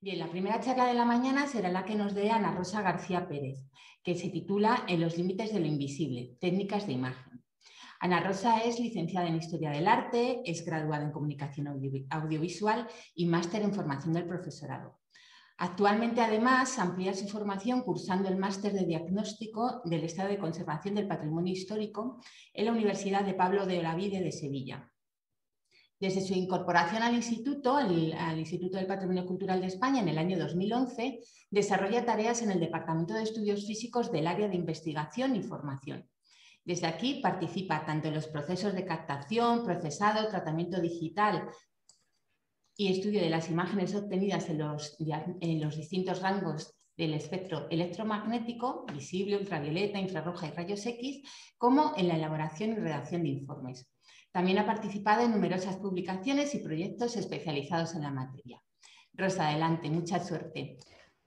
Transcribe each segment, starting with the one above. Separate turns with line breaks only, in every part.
Bien, la primera charla de la mañana será la que nos dé Ana Rosa García Pérez, que se titula En los límites de lo invisible, técnicas de imagen. Ana Rosa es licenciada en Historia del Arte, es graduada en Comunicación Audiovisual y máster en Formación del Profesorado. Actualmente, además, amplía su formación cursando el máster de diagnóstico del estado de conservación del patrimonio histórico en la Universidad de Pablo de Olavide de Sevilla. Desde su incorporación al Instituto, al, Instituto del Patrimonio Cultural de España en el año 2011, desarrolla tareas en el Departamento de Estudios Físicos del área de investigación y formación. Desde aquí participa tanto en los procesos de captación, procesado, tratamiento digital y estudio de las imágenes obtenidas en los, en los distintos rangos del espectro electromagnético, visible, ultravioleta, infrarroja y rayos X, como en la elaboración y redacción de informes. También ha participado en numerosas publicaciones y proyectos especializados en la materia. Rosa, adelante, mucha suerte.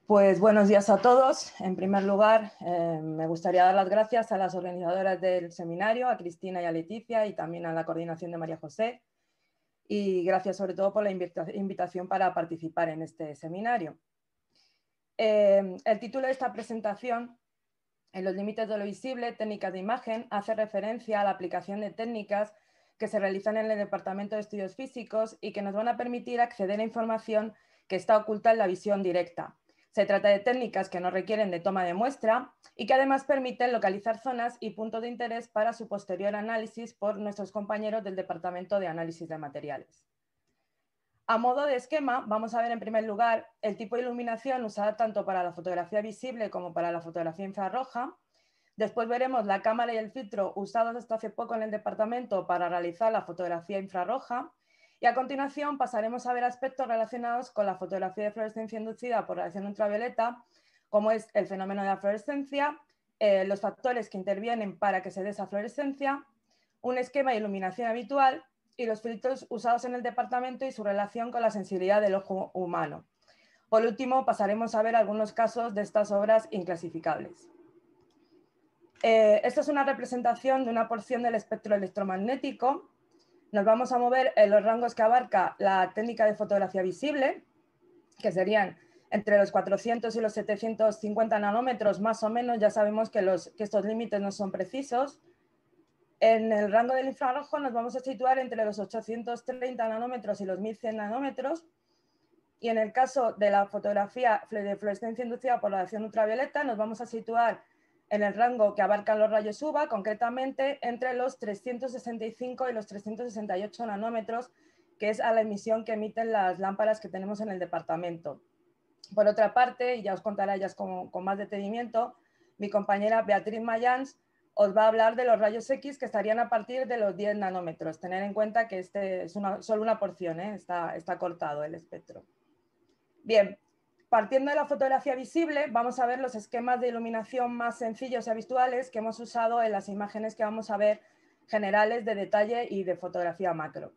Pues buenos días a todos. En primer lugar, eh, me gustaría dar las gracias a las organizadoras del seminario, a Cristina y a Leticia, y también a la coordinación de María José, y gracias sobre todo por la invitación para participar en este seminario. Eh, el título de esta presentación, En los límites de lo visible, técnicas de imagen, hace referencia a la aplicación de técnicas que se realizan en el Departamento de Estudios Físicos y que nos van a permitir acceder a información que está oculta en la visión directa. Se trata de técnicas que no requieren de toma de muestra y que además permiten localizar zonas y puntos de interés para su posterior análisis por nuestros compañeros del Departamento de Análisis de Materiales. A modo de esquema, vamos a ver en primer lugar el tipo de iluminación usada tanto para la fotografía visible como para la fotografía infrarroja. Después veremos la cámara y el filtro usados hasta hace poco en el departamento para realizar la fotografía infrarroja y a continuación pasaremos a ver aspectos relacionados con la fotografía de fluorescencia inducida por radiación ultravioleta, como es el fenómeno de la fluorescencia, eh, los factores que intervienen para que se dé esa fluorescencia, un esquema de iluminación habitual y los filtros usados en el departamento y su relación con la sensibilidad del ojo humano. Por último, pasaremos a ver algunos casos de estas obras inclasificables. Eh, esta es una representación de una porción del espectro electromagnético nos vamos a mover en los rangos que abarca la técnica de fotografía visible, que serían entre los 400 y los 750 nanómetros más o menos, ya sabemos que, estos límites no son precisos. En el rango del infrarrojo nos vamos a situar entre los 830 nanómetros y los 1100 nanómetros. Y en el caso de la fotografía de fluorescencia inducida por radiación ultravioleta, nos vamos a situar en el rango que abarcan los rayos UVA, concretamente entre los 365 y los 368 nanómetros, que es a la emisión que emiten las lámparas que tenemos en el departamento. Por otra parte, y ya os contaré ellas con, más detenimiento, mi compañera Beatriz Mayans os va a hablar de los rayos X que estarían a partir de los 10 nanómetros. Tener en cuenta que este es solo una porción, ¿eh? está, está cortado el espectro. Bien, Partiendo de la fotografía visible, vamos a ver los esquemas de iluminación más sencillos y habituales que hemos usado en las imágenes que vamos a ver generales de detalle y de fotografía macro.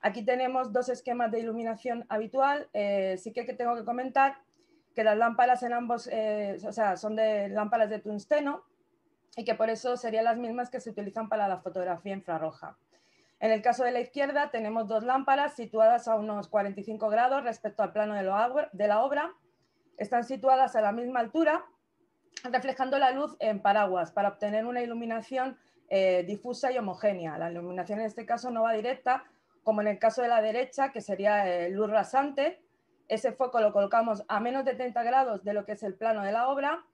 Aquí tenemos dos esquemas de iluminación habitual. Eh, sí que tengo que comentar que las lámparas en ambos, eh, o sea, son de lámparas de tungsteno y que por eso serían las mismas que se utilizan para la fotografía infrarroja. En el caso de la izquierda tenemos dos lámparas situadas a unos 45 grados respecto al plano de la obra. Están situadas a la misma altura, reflejando la luz en paraguas para obtener una iluminación eh, difusa y homogénea. La iluminación en este caso no va directa, como en el caso de la derecha, que sería eh, luz rasante. Ese foco lo colocamos a menos de 30 grados de lo que es el plano de la obra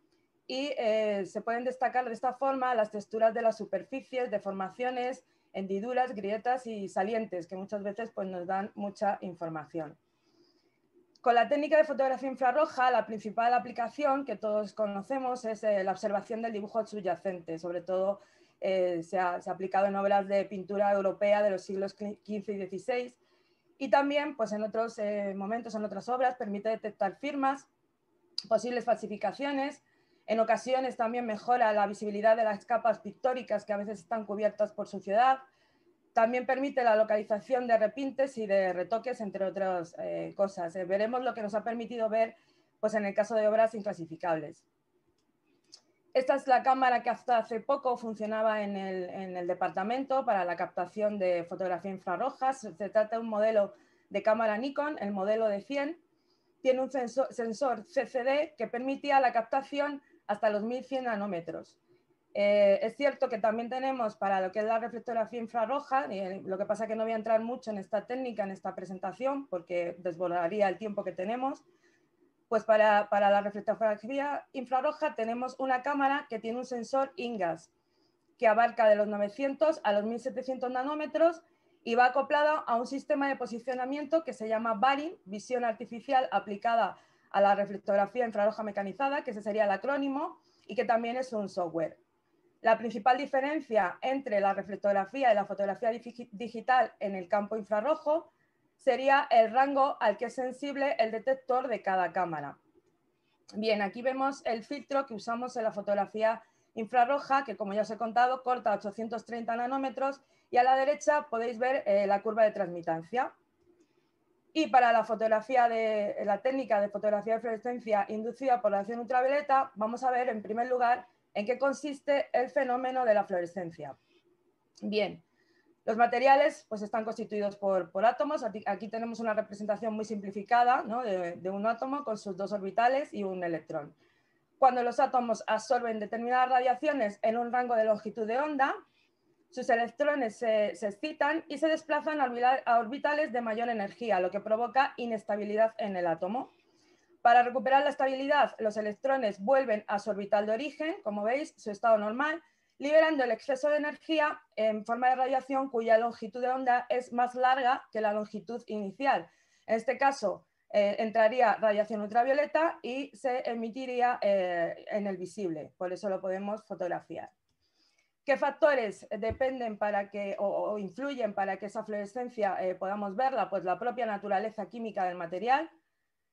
y eh, se pueden destacar de esta forma las texturas de las superficies, deformaciones, hendiduras, grietas y salientes, que muchas veces pues, nos dan mucha información. Con la técnica de fotografía infrarroja, la principal aplicación que todos conocemos es eh, la observación del dibujo subyacente, sobre todo eh, se, ha, aplicado en obras de pintura europea de los siglos XV y XVI, y también pues, en otros eh, momentos, en otras obras, permite detectar firmas, posibles falsificaciones, en ocasiones también mejora la visibilidad de las capas pictóricas que a veces están cubiertas por suciedad. También permite la localización de repintes y de retoques, entre otras eh, cosas. Eh, veremos lo que nos ha permitido ver pues, en el caso de obras inclasificables. Esta es la cámara que hasta hace poco funcionaba en el, en el departamento para la captación de fotografía infrarroja. Se trata de un modelo de cámara Nikon, el modelo de 100, tiene un sensor, CCD que permitía la captación hasta los 1100 nanómetros. Eh, es cierto que también tenemos para lo que es la reflectografía infrarroja, y lo que pasa que no voy a entrar mucho en esta técnica, en esta presentación, porque desbordaría el tiempo que tenemos, pues para, para la reflectografía infrarroja tenemos una cámara que tiene un sensor INGAS, que abarca de los 900 a los 1700 nanómetros y va acoplado a un sistema de posicionamiento que se llama VARI, visión artificial aplicada a la reflectografía infrarroja mecanizada, que ese sería el acrónimo, y que también es un software. La principal diferencia entre la reflectografía y la fotografía digital en el campo infrarrojo sería el rango al que es sensible el detector de cada cámara. Bien, aquí vemos el filtro que usamos en la fotografía infrarroja, que como ya os he contado, corta 830 nanómetros y a la derecha podéis ver eh, la curva de transmitancia. Y para la fotografía de la técnica de fotografía de fluorescencia inducida por la acción ultravioleta, vamos a ver en primer lugar en qué consiste el fenómeno de la fluorescencia. Bien, los materiales pues, están constituidos por, átomos. Aquí, tenemos una representación muy simplificada de un átomo con sus dos orbitales y un electrón. Cuando los átomos absorben determinadas radiaciones en un rango de longitud de onda, sus electrones se, excitan y se desplazan a orbitales de mayor energía, lo que provoca inestabilidad en el átomo. Para recuperar la estabilidad, los electrones vuelven a su orbital de origen, como veis, su estado normal, liberando el exceso de energía en forma de radiación cuya longitud de onda es más larga que la longitud inicial. En este caso, eh, entraría radiación ultravioleta y se emitiría eh, en el visible, por eso lo podemos fotografiar. ¿Qué factores dependen para que, o, influyen para que esa fluorescencia eh, podamos verla? Pues la propia naturaleza química del material,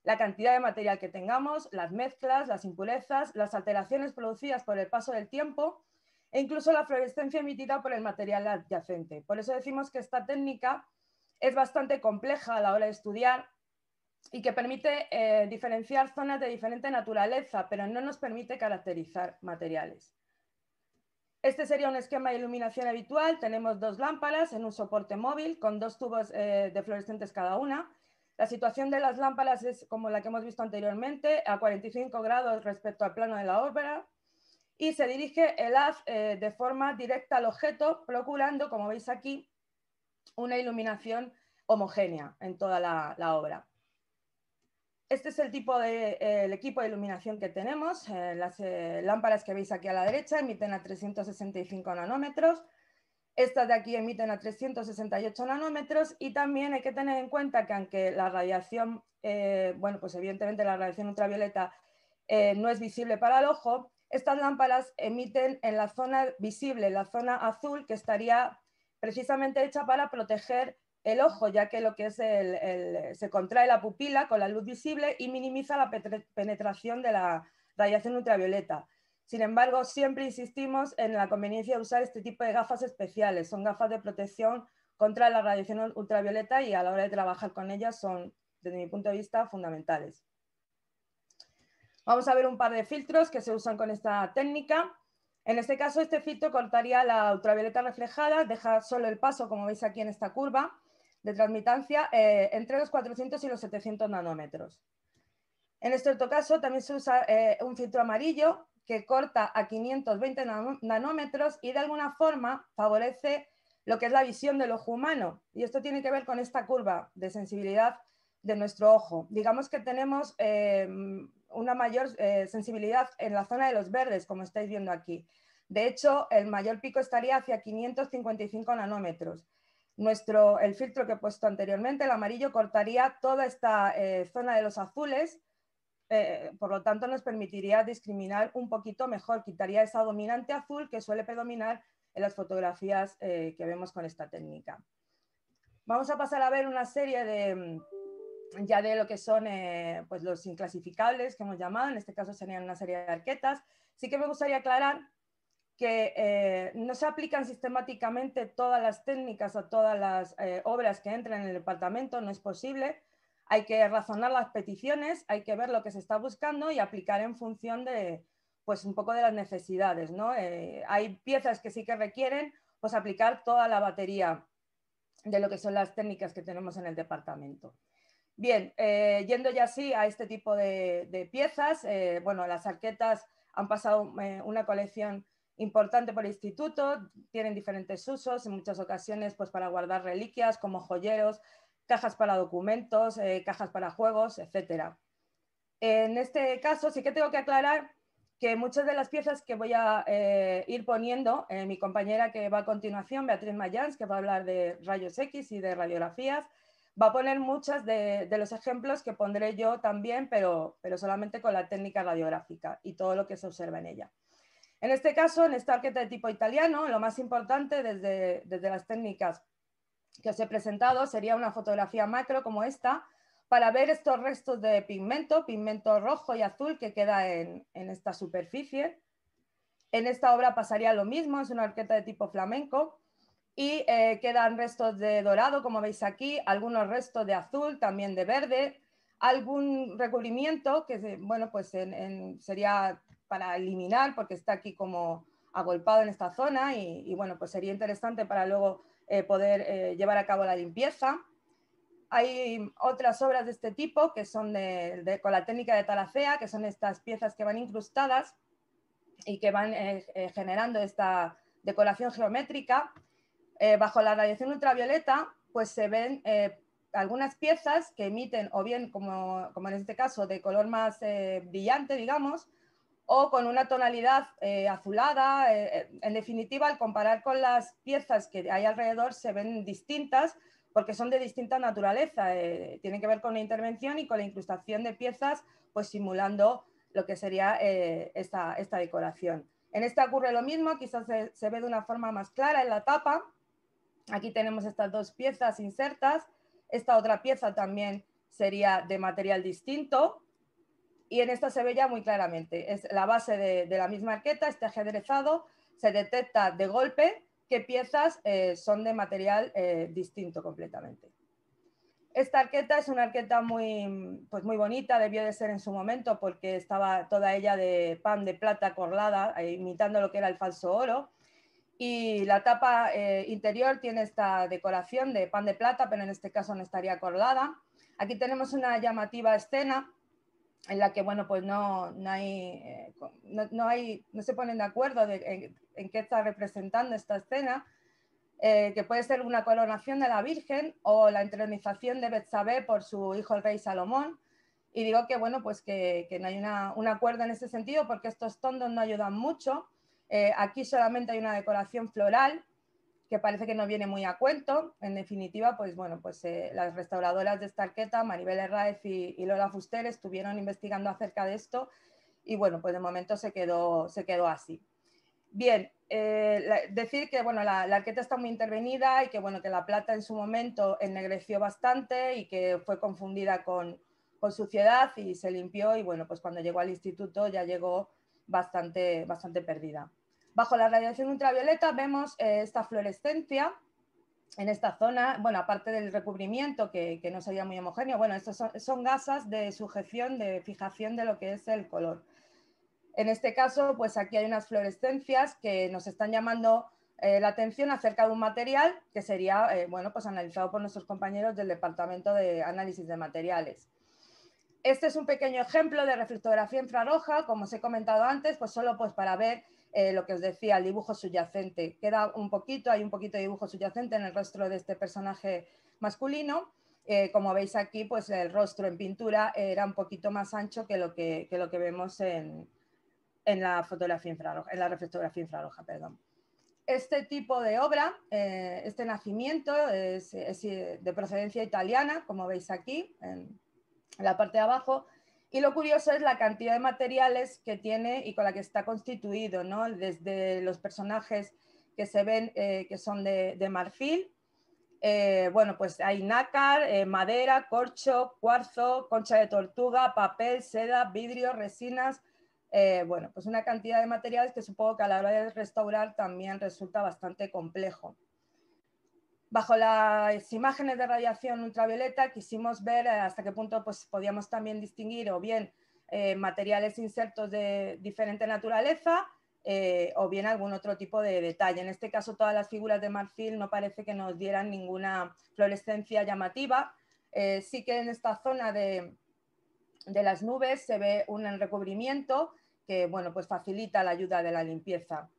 la cantidad de material que tengamos, las mezclas, las impurezas, las alteraciones producidas por el paso del tiempo e incluso la fluorescencia emitida por el material adyacente. Por eso decimos que esta técnica es bastante compleja a la hora de estudiar y que permite eh, diferenciar zonas de diferente naturaleza, pero no nos permite caracterizar materiales. Este sería un esquema de iluminación habitual. Tenemos dos lámparas en un soporte móvil con dos tubos eh, de fluorescentes cada una. La situación de las lámparas es como la que hemos visto anteriormente, a 45 grados respecto al plano de la ópera. Y se dirige el haz eh, de forma directa al objeto, procurando, como veis aquí, una iluminación homogénea en toda la obra. Este es el tipo de el equipo de iluminación que tenemos. Eh, las eh, lámparas que veis aquí a la derecha emiten a 365 nanómetros. Estas de aquí emiten a 368 nanómetros y también hay que tener en cuenta que aunque la radiación, eh, bueno, pues evidentemente la radiación ultravioleta no es visible para el ojo, estas lámparas emiten en la zona visible, la zona azul, que estaría precisamente hecha para proteger el ojo, ya que lo que es el, se contrae la pupila con la luz visible y minimiza la penetración de la radiación ultravioleta. Sin embargo, siempre insistimos en la conveniencia de usar este tipo de gafas especiales. Son gafas de protección contra la radiación ultravioleta y a la hora de trabajar con ellas son, desde mi punto de vista, fundamentales. Vamos a ver un par de filtros que se usan con esta técnica. En este caso, este filtro cortaría la ultravioleta reflejada, deja solo el paso, como veis aquí en esta curva, de transmitancia eh, entre los 400 y los 700 nanómetros. En este otro caso también se usa eh, un filtro amarillo que corta a 520 nanómetros y de alguna forma favorece lo que es la visión del ojo humano. Y esto tiene que ver con esta curva de sensibilidad de nuestro ojo. Digamos que tenemos eh, una mayor sensibilidad en la zona de los verdes, como estáis viendo aquí. De hecho, el mayor pico estaría hacia 555 nanómetros nuestro, el filtro que he puesto anteriormente, el amarillo, cortaría toda esta eh, zona de los azules, eh, por lo tanto nos permitiría discriminar un poquito mejor, quitaría esa dominante azul que suele predominar en las fotografías eh, que vemos con esta técnica. Vamos a pasar a ver una serie de, mm, ya de lo que son pues los inclasificables que hemos llamado, en este caso serían una serie de arquetas. Sí que me gustaría aclarar que eh, no se aplican sistemáticamente todas las técnicas o todas las eh, obras que entran en el departamento, no es posible. Hay que razonar las peticiones, hay que ver lo que se está buscando y aplicar en función de, pues un poco de las necesidades, ¿no? Eh, hay piezas que sí que requieren, pues aplicar toda la batería de lo que son las técnicas que tenemos en el departamento. Bien, yendo ya así a este tipo de, piezas, eh, bueno, las arquetas han pasado una colección importante por el instituto, tienen diferentes usos, en muchas ocasiones pues para guardar reliquias como joyeros, cajas para documentos, cajas para juegos, etc. En este caso sí que tengo que aclarar que muchas de las piezas que voy a ir poniendo, mi compañera que va a continuación, Beatriz Mayans, que va a hablar de rayos X y de radiografías, va a poner muchas de, los ejemplos que pondré yo también, pero, pero solamente con la técnica radiográfica y todo lo que se observa en ella. En este caso, en esta arqueta de tipo italiano, lo más importante desde, desde las técnicas que os he presentado sería una fotografía macro como esta, para ver estos restos de pigmento, pigmento rojo y azul que queda en, en esta superficie. En esta obra pasaría lo mismo, es una arqueta de tipo flamenco, y eh, quedan restos de dorado, como veis aquí, algunos restos de azul, también de verde, algún recubrimiento que bueno, pues sería para eliminar porque está aquí como agolpado en esta zona y, bueno, pues sería interesante para luego eh, poder eh, llevar a cabo la limpieza. Hay otras obras de este tipo que son con la técnica de talacea, que son estas piezas que van incrustadas y que van generando esta decoración geométrica eh, bajo la radiación ultravioleta, pues se ven eh, algunas piezas que emiten o bien, como, en este caso, de color más eh, brillante, digamos, o con una tonalidad azulada. en definitiva, al comparar con las piezas que hay alrededor, se ven distintas porque son de distinta naturaleza. tienen que ver con la intervención y con la incrustación de piezas, pues simulando lo que sería esta, decoración. En esta ocurre lo mismo, quizás se ve de una forma más clara en la tapa, Aquí tenemos estas dos piezas insertas. Esta otra pieza también sería de material distinto. Y en esta se ve ya muy claramente. Es la base de, la misma arqueta, este ajedrezado. Se detecta de golpe qué piezas eh, son de material eh, distinto completamente. Esta arqueta es una arqueta muy, pues muy bonita, debió de ser en su momento porque estaba toda ella de pan de plata corlada, eh, imitando lo que era el falso oro y la tapa eh, interior tiene esta decoración de pan de plata, pero en este caso no estaría colgada. Aquí tenemos una llamativa escena en la que, bueno, pues no, no, hay, eh, no, hay, no se ponen de acuerdo en, qué está representando esta escena, eh, que puede ser una coronación de la Virgen o la entronización de Betsabé por su hijo el rey Salomón. Y digo que, bueno, pues que, que no hay una, un acuerdo en ese sentido porque estos tondos no ayudan mucho eh, aquí solamente hay una decoración floral que parece que no viene muy a cuento. En definitiva, pues bueno, pues eh, las restauradoras de esta arqueta, Maribel Herráez y, Lola Fuster, estuvieron investigando acerca de esto y bueno, pues de momento se quedó, se quedó así. Bien, eh, decir que bueno, la, arqueta está muy intervenida y que bueno, que la plata en su momento ennegreció bastante y que fue confundida con, con suciedad y se limpió y bueno, pues cuando llegó al instituto ya llegó bastante, bastante perdida. Bajo la radiación ultravioleta vemos eh, esta fluorescencia en esta zona, bueno, aparte del recubrimiento que, no sería muy homogéneo, bueno, estos son, gasas de sujeción, de fijación de lo que es el color. En este caso, pues aquí hay unas fluorescencias que nos están llamando eh, la atención acerca de un material que sería, eh, bueno, pues analizado por nuestros compañeros del Departamento de Análisis de Materiales. Este es un pequeño ejemplo de reflectografía infrarroja, como os he comentado antes, pues solo pues para ver eh, lo que os decía, el dibujo subyacente. Queda un poquito, hay un poquito de dibujo subyacente en el rostro de este personaje masculino. Eh, como veis aquí, pues el rostro en pintura era un poquito más ancho que lo que, lo que vemos en, la fotografía infrarroja, en la reflectografía infrarroja, perdón. Este tipo de obra, eh, este nacimiento es, de procedencia italiana, como veis aquí en la parte de abajo, y lo curioso es la cantidad de materiales que tiene y con la que está constituido, ¿no? Desde los personajes que se ven eh, que son de, marfil, eh, bueno, pues hay nácar, eh, madera, corcho, cuarzo, concha de tortuga, papel, seda, vidrio, resinas, bueno, pues una cantidad de materiales que supongo que a la hora de restaurar también resulta bastante complejo. Bajo las imágenes de radiación ultravioleta quisimos ver eh, hasta qué punto pues, podíamos también distinguir o bien eh, materiales insertos de diferente naturaleza eh, o bien algún otro tipo de detalle. En este caso todas las figuras de marfil no parece que nos dieran ninguna fluorescencia llamativa. Sí que en esta zona de, de, las nubes se ve un recubrimiento que bueno, pues facilita la ayuda de la limpieza.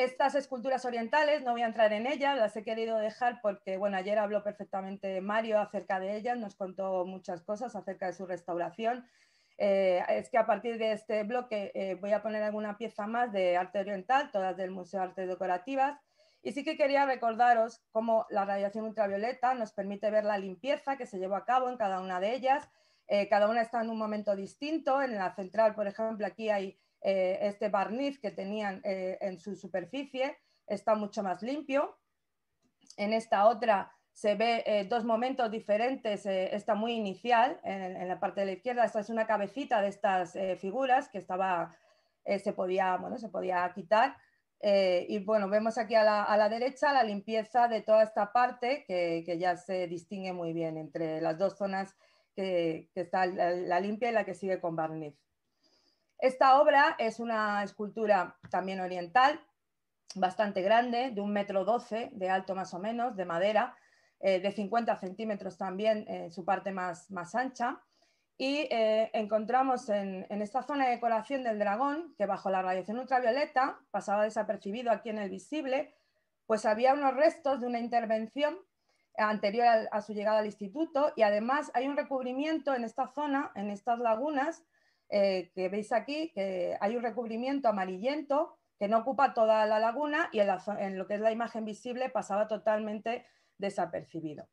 Estas esculturas orientales, no voy a entrar en ellas, las he querido dejar porque, bueno, ayer habló perfectamente Mario acerca de ellas, nos contó muchas cosas acerca de su restauración. Eh, es que a partir de este bloque eh, voy a poner alguna pieza más de arte oriental, todas del Museo de Artes Decorativas. Y sí que quería recordaros cómo la radiación ultravioleta nos permite ver la limpieza que se llevó a cabo en cada una de ellas. Eh, cada una está en un momento distinto. En la central, por ejemplo, aquí hay eh, este barniz que tenían eh, en su superficie está mucho más limpio. En esta otra se ve eh, dos momentos diferentes, está muy inicial en, la parte de la izquierda, esta es una cabecita de estas figuras que estaba, se, podía, bueno, se podía quitar. y bueno, vemos aquí a la, derecha la limpieza de toda esta parte que, ya se distingue muy bien entre las dos zonas que, está la limpia y la que sigue con barniz. Esta obra es una escultura también oriental, bastante grande, de un metro doce de alto más o menos, de madera, eh, de 50 centímetros también en su parte más, más ancha. Y eh, encontramos en, esta zona de decoración del dragón, que bajo la radiación ultravioleta pasaba desapercibido aquí en el visible, pues había unos restos de una intervención anterior a su llegada al instituto y además hay un recubrimiento en esta zona, en estas lagunas, eh, que veis aquí, que hay un recubrimiento amarillento que no ocupa toda la laguna y en, lo que es la imagen visible pasaba totalmente desapercibido.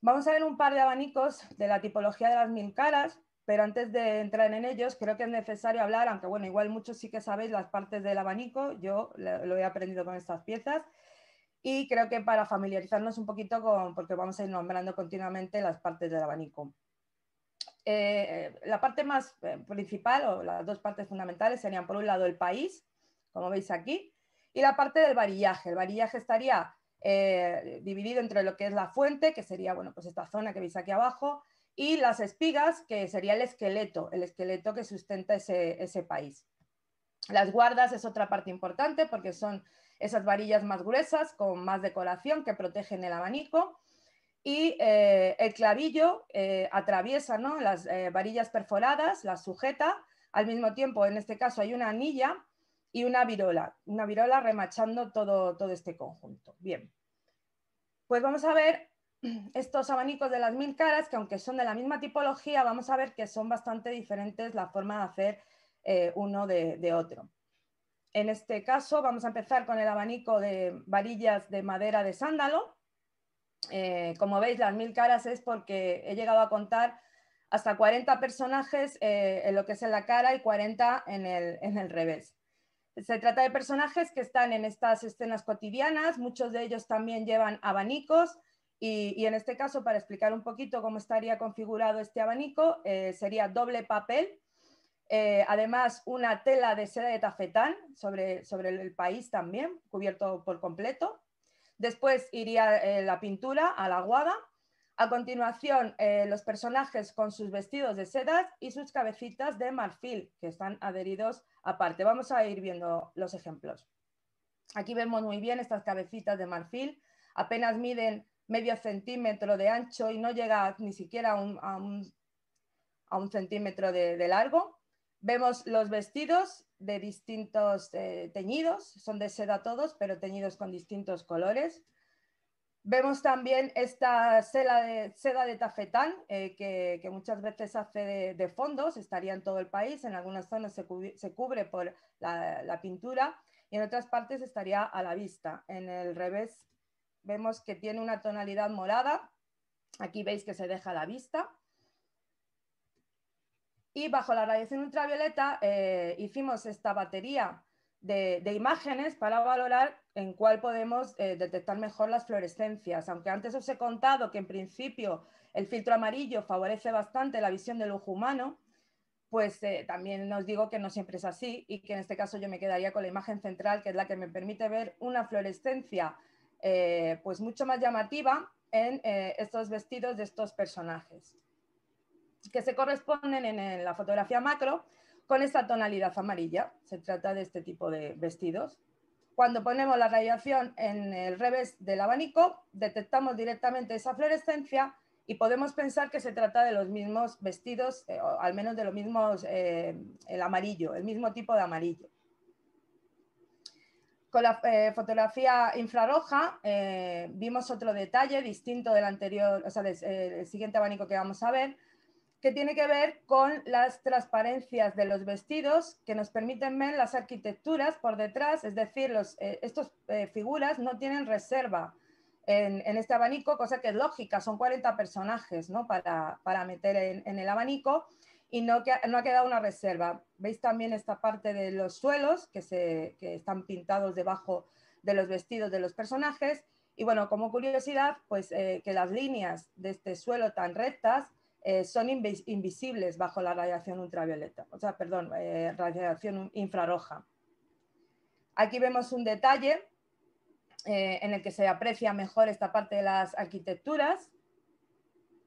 Vamos a ver un par de abanicos de la tipología de las mil caras, pero antes de entrar en ellos creo que es necesario hablar, aunque bueno, igual muchos sí que sabéis las partes del abanico, yo lo he aprendido con estas piezas, y creo que para familiarizarnos un poquito con, porque vamos a ir nombrando continuamente las partes del abanico. Eh, la parte más eh, principal o las dos partes fundamentales serían por un lado el país, como veis aquí, y la parte del varillaje. El varillaje estaría eh, dividido entre lo que es la fuente, que sería bueno, pues esta zona que veis aquí abajo, y las espigas, que sería el esqueleto, el esqueleto que sustenta ese, ese país. Las guardas es otra parte importante porque son esas varillas más gruesas con más decoración que protegen el abanico y eh, el clavillo eh, atraviesa las eh, varillas perforadas, las sujeta, al mismo tiempo en este caso hay una anilla y una virola, una virola remachando todo, todo este conjunto. Bien, pues vamos a ver estos abanicos de las mil caras, que aunque son de la misma tipología, vamos a ver que son bastante diferentes la forma de hacer uno de otro. En este caso vamos a empezar con el abanico de varillas de madera de sándalo, eh, como veis, las mil caras es porque he llegado a contar hasta 40 personajes eh, en lo que es en la cara y 40 en el, revés. Se trata de personajes que están en estas escenas cotidianas, muchos de ellos también llevan abanicos y, en este caso, para explicar un poquito cómo estaría configurado este abanico, eh, sería doble papel, además una tela de seda de tafetán sobre, sobre el país también, cubierto por completo, Después iría eh, la pintura a la aguada. A continuación, eh, los personajes con sus vestidos de seda y sus cabecitas de marfil, que están adheridos aparte. Vamos a ir viendo los ejemplos. Aquí vemos muy bien estas cabecitas de marfil. Apenas miden medio centímetro de ancho y no llega ni siquiera a un, centímetro de largo. Vemos los vestidos de distintos eh, teñidos, son de seda todos, pero teñidos con distintos colores. Vemos también esta seda de, seda de tafetán, eh, que, muchas veces hace de, fondos, estaría en todo el país, en algunas zonas se, cubre por la, pintura y en otras partes estaría a la vista. En el revés vemos que tiene una tonalidad morada, aquí veis que se deja a la vista y bajo la radiación ultravioleta eh, hicimos esta batería de, imágenes para valorar en cuál podemos eh, detectar mejor las fluorescencias. Aunque antes os he contado que en principio el filtro amarillo favorece bastante la visión del ojo humano, pues eh, también os digo que no siempre es así y que en este caso yo me quedaría con la imagen central, que es la que me permite ver una fluorescencia pues mucho más llamativa en estos vestidos de estos personajes que se corresponden en la fotografía macro con esta tonalidad amarilla. Se trata de este tipo de vestidos. Cuando ponemos la radiación en el revés del abanico, detectamos directamente esa fluorescencia y podemos pensar que se trata de los mismos vestidos, eh, o al menos de los mismos, eh, el amarillo, el mismo tipo de amarillo. Con la eh, fotografía infrarroja vimos otro detalle distinto del anterior, o sea, del siguiente abanico que vamos a ver, que tiene que ver con las transparencias de los vestidos que nos permiten ver las arquitecturas por detrás, es decir, estas figuras no tienen reserva en, este abanico, cosa que es lógica, son 40 personajes ¿no? para, meter en, el abanico y no, no ha quedado una reserva. Veis también esta parte de los suelos que, se, están pintados debajo de los vestidos de los personajes. Y bueno, como curiosidad, pues eh, que las líneas de este suelo tan rectas eh, son invisibles bajo la radiación ultravioleta, o sea, perdón, eh, radiación infrarroja. Aquí vemos un detalle eh, en el que se aprecia mejor esta parte de las arquitecturas.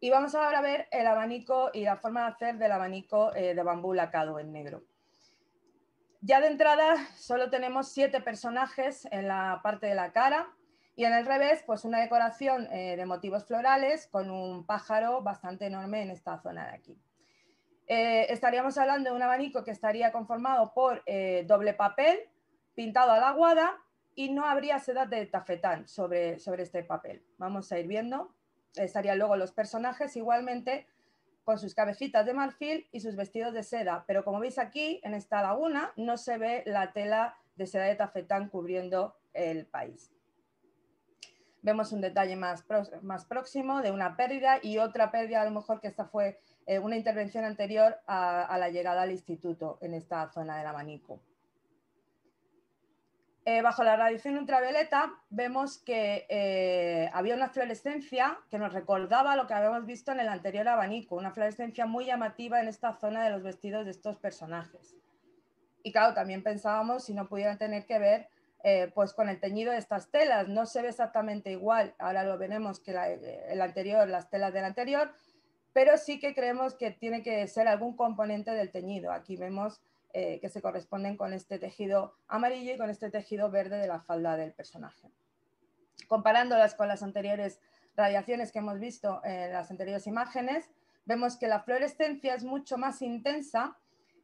Y vamos ahora a ver el abanico y la forma de hacer del abanico de bambú lacado en negro. Ya de entrada solo tenemos siete personajes en la parte de la cara y en el revés pues una decoración eh, de motivos florales con un pájaro bastante enorme en esta zona de aquí. estaríamos hablando de un abanico que estaría conformado por doble papel pintado a la aguada y no habría seda de tafetán sobre, sobre este papel. Vamos a ir viendo. Estarían luego los personajes igualmente con sus cabecitas de marfil y sus vestidos de seda, pero como veis aquí, en esta laguna, no se ve la tela de seda de tafetán cubriendo el país. Vemos un detalle más, más próximo de una pérdida y otra pérdida, a lo mejor que esta fue eh, una intervención anterior a, la llegada al instituto en esta zona del abanico. Eh, bajo la radiación ultravioleta vemos que eh, había una fluorescencia que nos recordaba lo que habíamos visto en el anterior abanico, una fluorescencia muy llamativa en esta zona de los vestidos de estos personajes. Y claro, también pensábamos si no pudieran tener que ver eh, pues con el teñido de estas telas. No se ve exactamente igual, ahora lo veremos que el anterior, las telas del anterior, pero sí que creemos que tiene que ser algún componente del teñido. Aquí vemos eh, que se corresponden con este tejido amarillo y con este tejido verde de la falda del personaje. Comparándolas con las anteriores radiaciones que hemos visto en las anteriores imágenes, vemos que la fluorescencia es mucho más intensa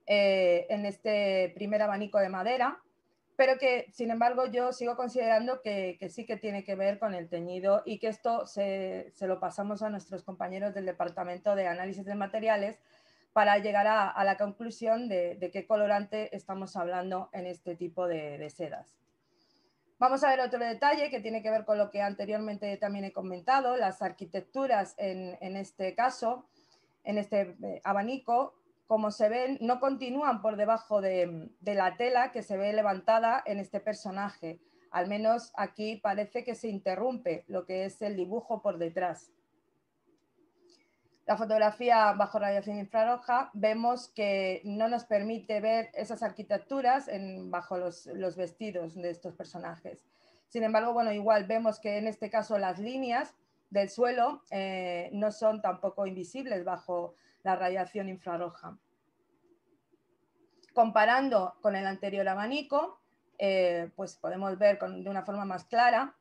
eh, en este primer abanico de madera, pero que sin embargo yo sigo considerando que, sí que tiene que ver con el teñido y que esto se, se, lo pasamos a nuestros compañeros del Departamento de Análisis de Materiales para llegar a, la conclusión de, qué colorante estamos hablando en este tipo de, sedas. Vamos a ver otro detalle que tiene que ver con lo que anteriormente también he comentado, las arquitecturas en, este caso, en este eh, abanico, como se ven, no continúan por debajo de, la tela que se ve levantada en este personaje. Al menos aquí parece que se interrumpe lo que es el dibujo por detrás la fotografía bajo radiación infrarroja, vemos que no nos permite ver esas arquitecturas bajo los, vestidos de estos personajes. Sin embargo, bueno, igual vemos que en este caso las líneas del suelo eh, no son tampoco invisibles bajo la radiación infrarroja. Comparando con el anterior abanico, eh, pues podemos ver de una forma más clara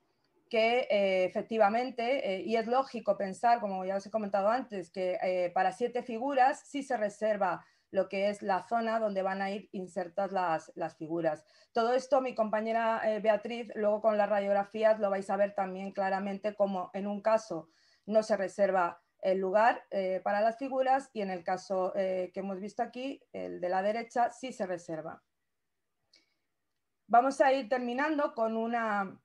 que eh, efectivamente, eh, y es lógico pensar, como ya os he comentado antes, que para siete figuras sí se reserva lo que es la zona donde van a ir insertas las, las figuras. Todo esto mi compañera Beatriz, luego con las radiografías lo vais a ver también claramente como en un caso no se reserva el lugar para las figuras y en el caso que hemos visto aquí, el de la derecha, sí se reserva. Vamos a ir terminando con una,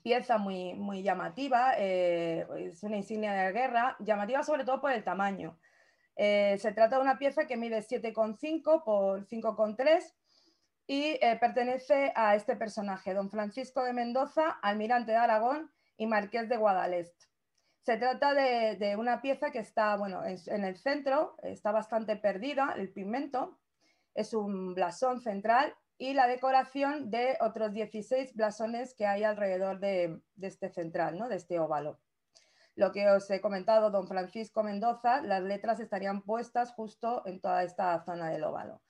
pieza muy, muy llamativa, eh, es una insignia de guerra, llamativa sobre todo por el tamaño. Eh, se trata de una pieza que mide 7,5 por 5,3 y eh, pertenece a este personaje, don Francisco de Mendoza, almirante de Aragón y marqués de Guadalest. Se trata de, una pieza que está bueno, en el centro, está bastante perdida, el pigmento, es un blasón central y la decoración de otros 16 blasones que hay alrededor de, este central, ¿no? de este óvalo. Lo que os he comentado, don Francisco Mendoza, las letras estarían puestas justo en toda esta zona del óvalo.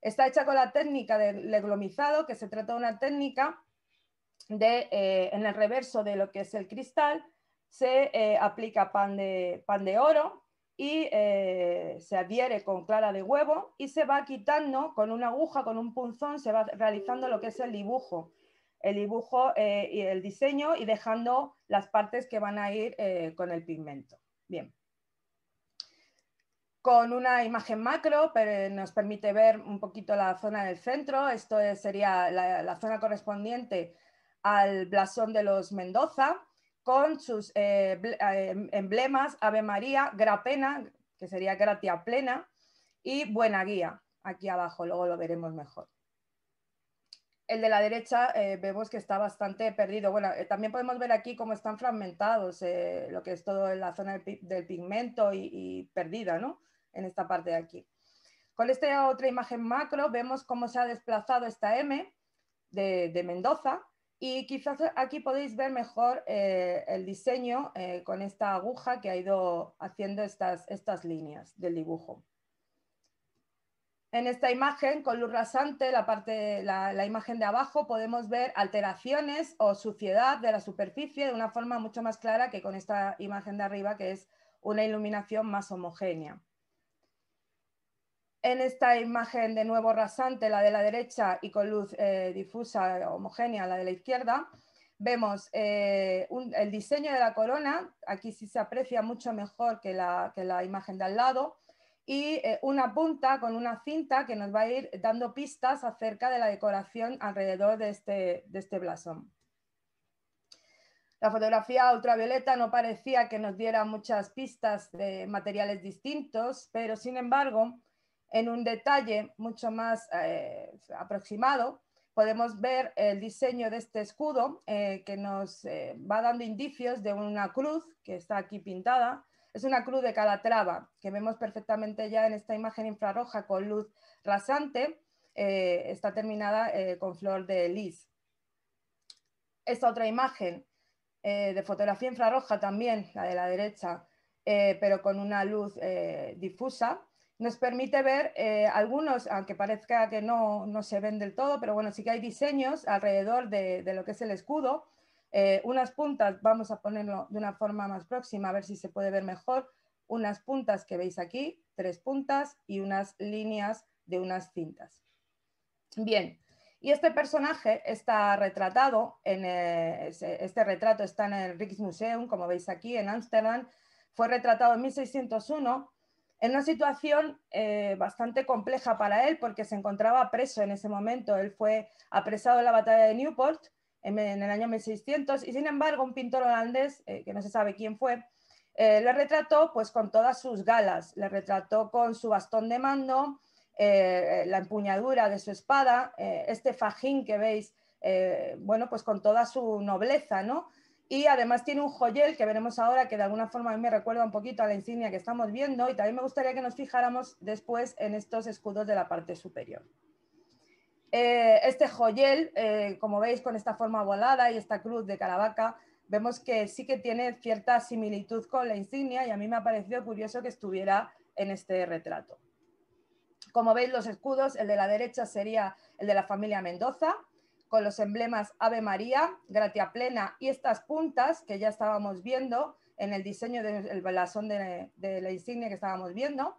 Está hecha con la técnica del leglomizado, que se trata de una técnica de, eh, en el reverso de lo que es el cristal, se eh, aplica pan de, pan de oro y eh, se adhiere con clara de huevo y se va quitando con una aguja, con un punzón, se va realizando lo que es el dibujo, el dibujo y el diseño y dejando las partes que van a ir con el pigmento. Bien con una imagen macro, pero nos permite ver un poquito la zona del centro. Esto sería la, zona correspondiente al blasón de los Mendoza, con sus eh, eh, emblemas Ave María, Grapena, que sería Gratia Plena, y Buena Guía, aquí abajo, luego lo veremos mejor. El de la derecha eh, vemos que está bastante perdido. Bueno, también podemos ver aquí cómo están fragmentados, lo que es todo la zona del, pigmento y, y perdida, ¿no? en esta parte de aquí. Con esta otra imagen macro vemos cómo se ha desplazado esta M de, Mendoza y quizás aquí podéis ver mejor eh, el diseño eh, con esta aguja que ha ido haciendo estas, estas líneas del dibujo. En esta imagen con luz rasante, la, parte, la, imagen de abajo, podemos ver alteraciones o suciedad de la superficie de una forma mucho más clara que con esta imagen de arriba, que es una iluminación más homogénea. En esta imagen de nuevo rasante, la de la derecha, y con luz eh, difusa homogénea, la de la izquierda, vemos eh, el diseño de la corona, aquí sí se aprecia mucho mejor que la, imagen de al lado, y eh, una punta con una cinta que nos va a ir dando pistas acerca de la decoración alrededor de este, de este blasón. La fotografía ultravioleta no parecía que nos diera muchas pistas de materiales distintos, pero sin embargo, en un detalle mucho más eh, aproximado, podemos ver el diseño de este escudo eh, que nos eh, va dando indicios de una cruz que está aquí pintada. Es una cruz de Calatrava que vemos perfectamente ya en esta imagen infrarroja con luz rasante. está terminada con flor de lis. Esta otra imagen de fotografía infrarroja también, la de la derecha, pero con una luz difusa, nos permite ver eh, algunos, aunque parezca que no, se ven del todo, pero bueno, sí que hay diseños alrededor de, lo que es el escudo. Eh, unas puntas, vamos a ponerlo de una forma más próxima, a ver si se puede ver mejor, unas puntas que veis aquí, tres puntas y unas líneas de unas cintas. Bien, y este personaje está retratado, en, eh, este retrato está en el Rijksmuseum, como veis aquí, en Ámsterdam, fue retratado en 1601 en una situación eh, bastante compleja para él porque se encontraba preso en ese momento. Él fue apresado en la batalla de Newport en, el año 1600 y sin embargo un pintor holandés, eh, que no se sabe quién fue, eh, le retrató pues con todas sus galas, le retrató con su bastón de mando, la empuñadura de su espada, este fajín que veis, bueno, pues con toda su nobleza, ¿no? Y además tiene un joyel que veremos ahora que de alguna forma a mí me recuerda un poquito a la insignia que estamos viendo y también me gustaría que nos fijáramos después en estos escudos de la parte superior. Eh, este joyel, eh, como veis con esta forma volada y esta cruz de Caravaca, vemos que sí que tiene cierta similitud con la insignia y a mí me ha parecido curioso que estuviera en este retrato. Como veis los escudos, el de la derecha sería el de la familia Mendoza, con los emblemas Ave María, Gratia Plena y estas puntas que ya estábamos viendo en el diseño del blasón de, la insignia que estábamos viendo.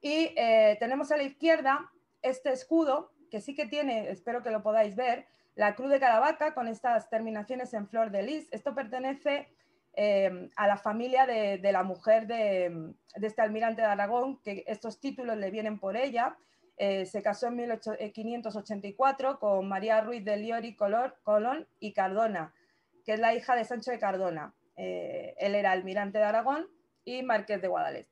Y eh, tenemos a la izquierda este escudo que sí que tiene, espero que lo podáis ver, la cruz de Caravaca con estas terminaciones en flor de lis. Esto pertenece eh, a la familia de, la mujer de, este almirante de Aragón, que estos títulos le vienen por ella. Eh, se casó en 1584 eh, con María Ruiz de Liori Colón y Cardona, que es la hija de Sancho de Cardona. Eh, él era almirante de Aragón y marqués de Guadalest.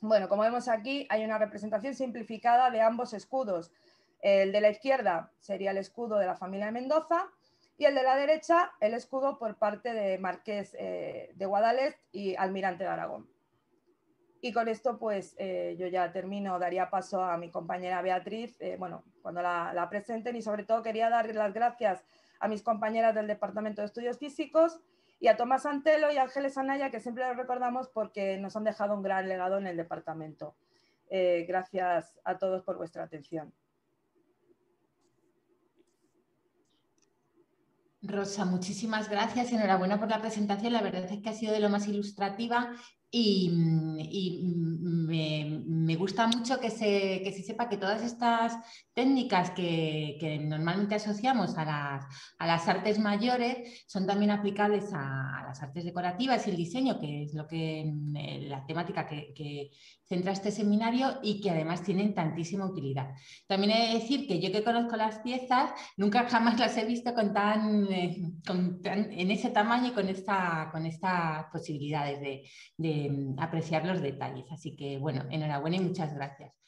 Bueno, como vemos aquí, hay una representación simplificada de ambos escudos. El de la izquierda sería el escudo de la familia de Mendoza y el de la derecha el escudo por parte de marqués de Guadalest y almirante de Aragón. Y con esto, pues eh, yo ya termino, daría paso a mi compañera Beatriz, eh, bueno, cuando la, presenten y sobre todo quería dar las gracias a mis compañeras del Departamento de Estudios Físicos y a Tomás Antelo y Ángeles Anaya, que siempre los recordamos porque nos han dejado un gran legado en el departamento. Eh, gracias a todos por vuestra atención.
Rosa, muchísimas gracias. Enhorabuena por la presentación. La verdad es que ha sido de lo más ilustrativa y, me, gusta mucho que se, que se, sepa que todas estas técnicas que, normalmente asociamos a las, a las, artes mayores son también aplicables a, las artes decorativas y el diseño, que es lo que eh, la temática que, centra este seminario y que además tienen tantísima utilidad. También he de decir que yo que conozco las piezas, nunca jamás las he visto con tan, eh, en ese tamaño y con, esta, con estas posibilidades de, de apreciar los detalles. Así que bueno, enhorabuena y muchas gracias.